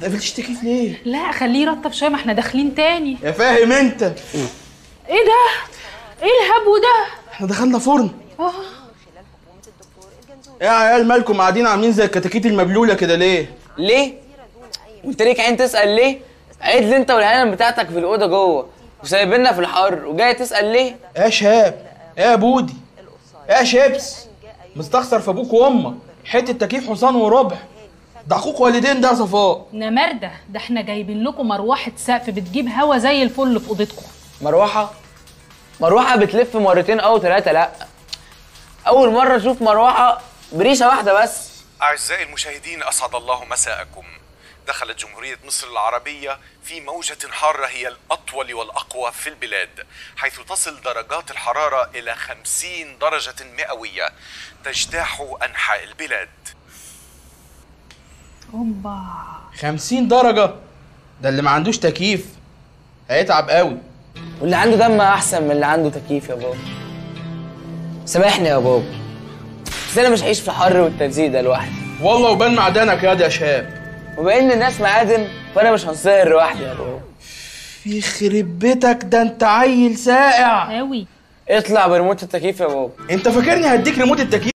ما قفلتش تكييف ليه؟ لا خليه يرطب شوية ما إحنا داخلين تاني. يا فاهم انت. إيه ده؟ إيه الهبو ده؟ إحنا دخلنا فرن. آه. إيه يا عيال مالكم؟ قاعدين عاملين زي الكتاكيت المبلولة كده ليه؟ ليه؟ وانت ليك عين تسأل ليه؟ قاعد لي انت والهانم بتاعتك في الأوضة جوه وسايبيننا في الحر وجاي تسأل ليه؟ إيه يا شهاب إيه يا بودي إيه يا شيبس مستخسر في أبوك وأمك حتة تكييف حصان وربع. ده حقوق والدين ده يا صفاء. نمردة ده إحنا جايبين لكم مروحة سقف بتجيب هوا زي الفل في أوضتكم. مروحة؟ مروحة بتلف مرتين أو ثلاثة لأ. أول مرة أشوف مروحة بريشة واحدة بس. أعزائي المشاهدين أسعد الله مساءكم. دخلت جمهورية مصر العربية في موجة حارة هي الأطول والأقوى في البلاد حيث تصل درجات الحرارة إلى 50 درجة مئوية. تجتاح أنحاء البلاد. اوبا. 50 درجة. ده اللي ما عندوش تكييف. هيتعب قوي. واللي عنده دم أحسن من اللي عنده تكييف يا بابا. سامحني يا بابا. بس أنا مش هعيش في الحر والتلزيق ده لوحدي. والله وبان معدنك يا يا شهاب. وبما إن الناس معادن فأنا مش هنصهر لوحدي يا بابا. يخرب بيتك ده انت عيل ساقع. قوي. اطلع بريموت التكييف يا بابا. انت فاكرني هديك ريموت التكييف؟